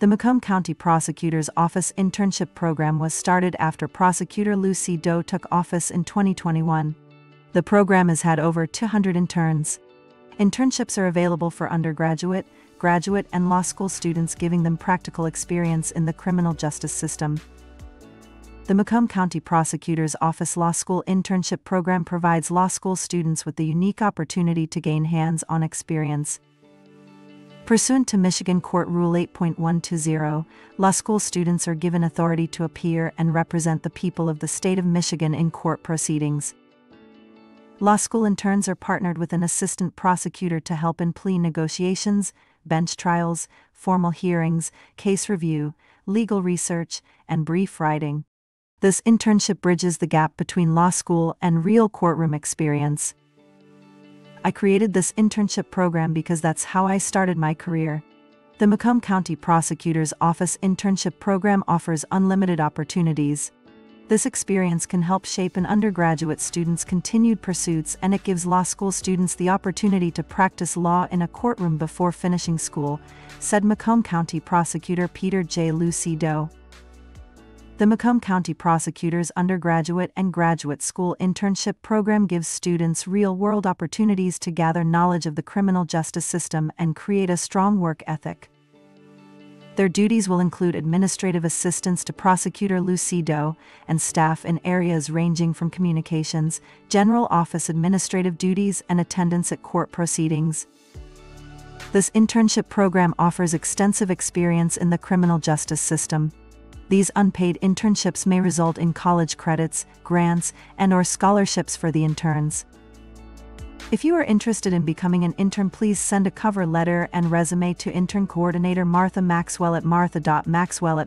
The Macomb County Prosecutor's Office internship program was started after Prosecutor Lucido took office in 2021. The program has had over 200 interns. Internships are available for undergraduate, graduate, and law school students, giving them practical experience in the criminal justice system. The Macomb County Prosecutor's Office Law School internship program provides law school students with the unique opportunity to gain hands on experience. Pursuant to Michigan Court Rule 8.120, law school students are given authority to appear and represent the people of the state of Michigan in court proceedings. Law school interns are partnered with an assistant prosecutor to help in plea negotiations, bench trials, formal hearings, case review, legal research, and brief writing. This internship bridges the gap between law school and real courtroom experience. I created this internship program because that's how I started my career. The Macomb County Prosecutor's Office internship program offers unlimited opportunities. This experience can help shape an undergraduate student's continued pursuits and it gives law school students the opportunity to practice law in a courtroom before finishing school, said Macomb County Prosecutor Peter J. Lucido. The Macomb County Prosecutor's undergraduate and graduate school internship program gives students real world opportunities to gather knowledge of the criminal justice system and create a strong work ethic. Their duties will include administrative assistance to Prosecutor Lucido and staff in areas ranging from communications, general office administrative duties, and attendance at court proceedings. This internship program offers extensive experience in the criminal justice system. These unpaid internships may result in college credits, grants, and or scholarships for the interns. If you are interested in becoming an intern, please send a cover letter and resume to intern coordinator Martha Maxwell at martha.maxwell.